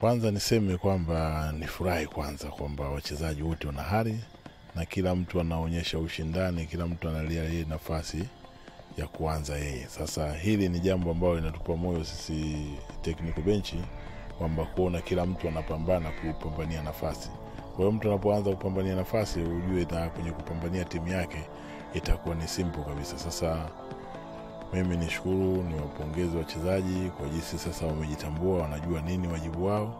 Kwanza niseme kwamba nifurahi kwanza kwamba wachezaji wote wana hari na kila mtu anaonyesha ushindani, kila mtu analia yeye nafasi ya kuanza yeye. Sasa hili ni jambo ambalo linatupa moyo sisi technical benchi kwamba kuona kila mtu anapambana kupambania nafasi. Kwa hiyo mtu anapoanza kupambania nafasi, ujue na kwenye kupambania timu yake itakuwa ni simple kabisa. Sasa mimi nishukuru, niwapongeze wachezaji kwa jinsi sasa wamejitambua, wanajua nini wajibu wao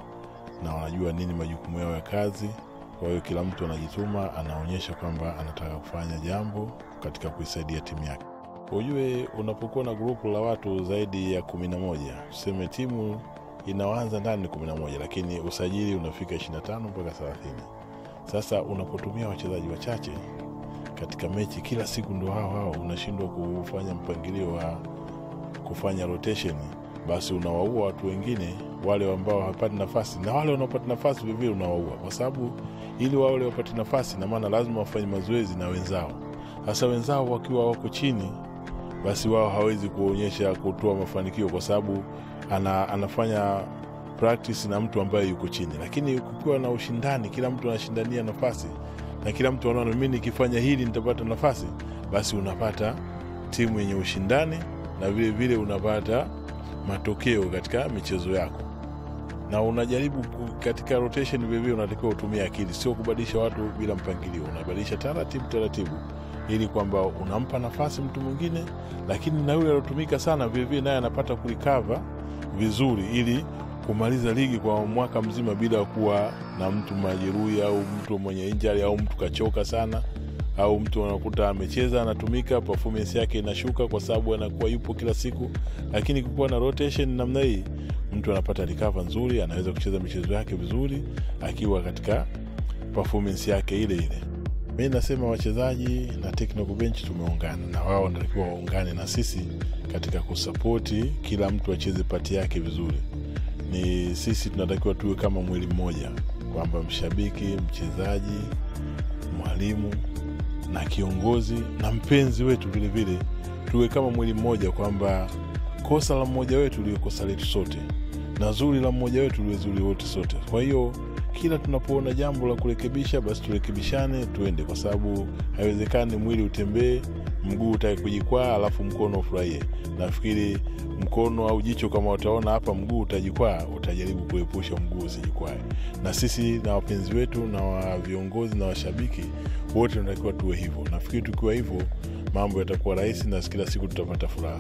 na wanajua nini majukumu yao ya kazi. Kwa hiyo kila mtu anajituma, anaonyesha kwamba anataka kufanya jambo katika kuisaidia timu yake. Ujue unapokuwa na grupu la watu zaidi ya kumi na moja, tuseme timu inaanza ndani ni kumi na moja, lakini usajili unafika ishirini na tano mpaka thelathini. Sasa unapotumia wachezaji wachache katika mechi kila siku ndo hao hao, unashindwa kufanya mpangilio wa kufanya rotation, basi unawaua watu wengine wale ambao hawapati nafasi, na wale wanaopata nafasi vilevile unawaua, kwa sababu ili wale wapate nafasi, na maana lazima wafanye mazoezi na wenzao. Sasa wenzao wakiwa wako chini, basi wao hawezi kuonyesha kutoa mafanikio, kwa sababu ana, anafanya practice na mtu ambaye yuko chini, lakini kukiwa na ushindani, kila mtu anashindania nafasi na kila mtu anaona mi nikifanya hili nitapata nafasi, basi unapata timu yenye ushindani na vile vile unapata matokeo katika michezo yako, na unajaribu katika rotation vilevile, unatakiwa utumie akili, sio kubadilisha watu bila mpangilio. Unabadilisha taratibu taratibu, ili kwamba unampa nafasi mtu mwingine, lakini na yule aliotumika sana vilevile naye anapata kurikava vizuri, ili kumaliza ligi kwa mwaka mzima bila kuwa na mtu majeruhi au mtu mwenye injari au mtu kachoka sana au mtu anakuta amecheza anatumika, performance yake inashuka kwa sababu anakuwa yupo kila siku. Lakini kukuwa na rotation namna hii, mtu anapata recover nzuri, anaweza kucheza michezo yake vizuri akiwa katika performance yake ile ile. Mi nasema wachezaji na technical bench tumeungana na wao, wanatakiwa waungane na sisi katika kusapoti kila mtu acheze pati yake vizuri ni sisi tunatakiwa tuwe kama mwili mmoja, kwamba mshabiki, mchezaji, mwalimu na kiongozi na mpenzi wetu vilevile tuwe kama mwili mmoja, kwamba kosa la mmoja wetu liwe kosa letu sote na zuri la mmoja wetu liwe zuri wote sote. Kwa hiyo kila tunapoona jambo la kurekebisha, basi turekebishane, tuende, kwa sababu haiwezekani mwili utembee mguu utake kujikwaa alafu mkono ufurahie. Nafikiri mkono au jicho kama utaona hapa mguu utajikwaa, utajaribu kuepusha mguu usijikwae. Na sisi na wapenzi wetu na wa viongozi na washabiki wote tunatakiwa tuwe hivyo. Nafikiri tukiwa hivyo mambo yatakuwa rahisi na kila siku tutapata furaha.